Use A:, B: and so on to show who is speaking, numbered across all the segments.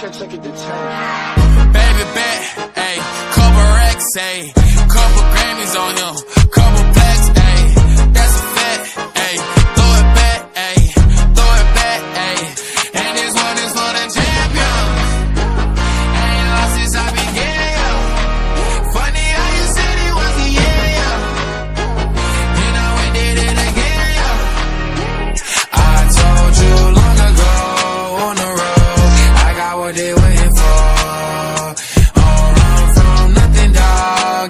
A: check, check it to 10.
B: Baby bet, ayy, couple racks, ayy, couple Grammys on him,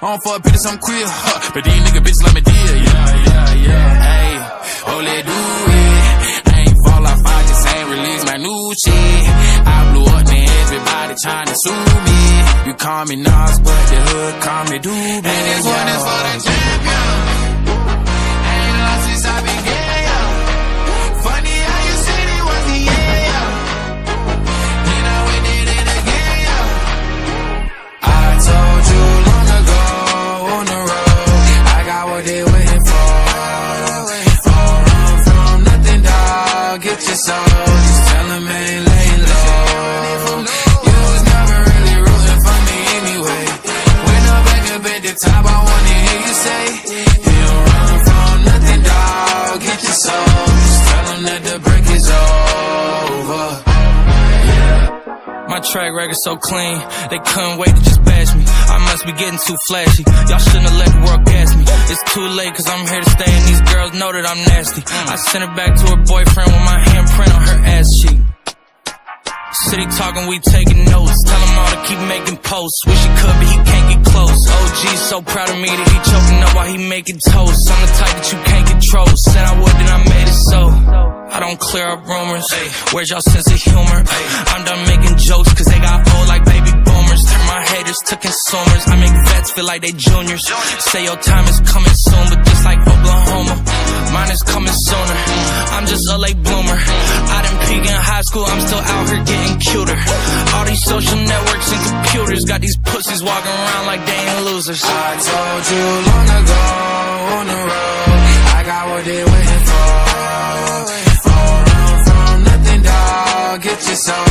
B: I don't fuck bitches, I'm queer, huh? But these nigga bitches let me deal, yeah, yeah, yeah. Hey, oh, let do it. I ain't fall off, I just ain't release my new shit. I blew up, man, everybody trying to sue me. You call me Nas, but the hood call me Doobie. And this one is for the champion. The top, I wanna hear you say, don't run from nothing, dog. Get your soul, just tell that the break is over.
C: My track record so clean, they couldn't wait to just bash me. I must be getting too flashy. Y'all shouldn't have let the world gas me. It's too late, cause I'm here to stay, and these girls know that I'm nasty. I sent her back to her boyfriend with my handprint on her ass cheek. City talking, we taking notes. Tell making posts. Wish he could, but he can't get close. OG so proud of me that he choking up while he making toast. I'm the type that you can't control. Said I would, then I made it so. I don't clear up rumors. Where's y'all sense of humor? I'm done making jokes, cause they got old like baby boomers. Turn my haters to consumers. Feel like they juniors. Say your time is coming soon, but just like Oklahoma, mine is coming sooner. I'm just a late bloomer. I didn't peak in high school, I'm still out here getting cuter. All these social networks and computers got these pussies walking around like they ain't losers.
B: I told you long ago on the road, I got what they waiting for. Don't run from nothing, dog. Get your soul,